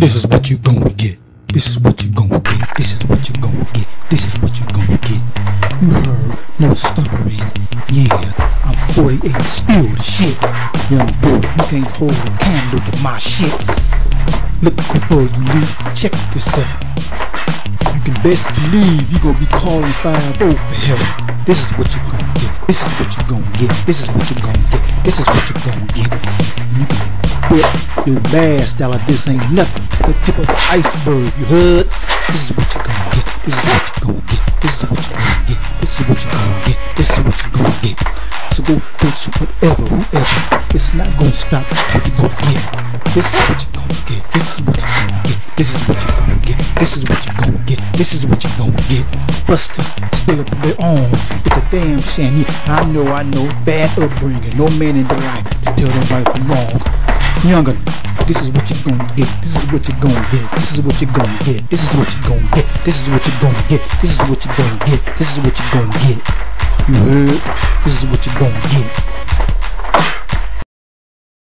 This is what you gonna get. This is what you gonna get. This is what you gonna get. This is what you gonna get. You heard no stuttering. Yeah, I'm 48 still the shit. Young boy, you can't hold a candle to my shit. Look before you leave. Check yourself. You can best believe you gonna be calling 5 over help. This is what you gonna get. This is what you gonna get. This is what you gonna get. This is what you gonna get. And you can bet your last dollar this ain't nothing. The tip of the iceberg, you heard? This is what you gonna get. This is what you gonna get. This is what you gonna get. This is what you gonna get. This is what you gonna get. So go fetch whatever, whoever. It's not gonna stop what you gonna get. This is what you gonna get. This is what you gonna get. This is what you gonna get. This is what you gonna get. This is what you gonna get. Busters still up their own. It's a damn shame. I know, I know. Bad upbringing. No man in the life to tell them right from wrong. Younger, this is what you gonna get. This is what you gonna get. This is what you gonna get. This is what you gonna get. This is what you gonna get. This is what you gonna get. This is what you gonna get. You heard? This is what you gonna get.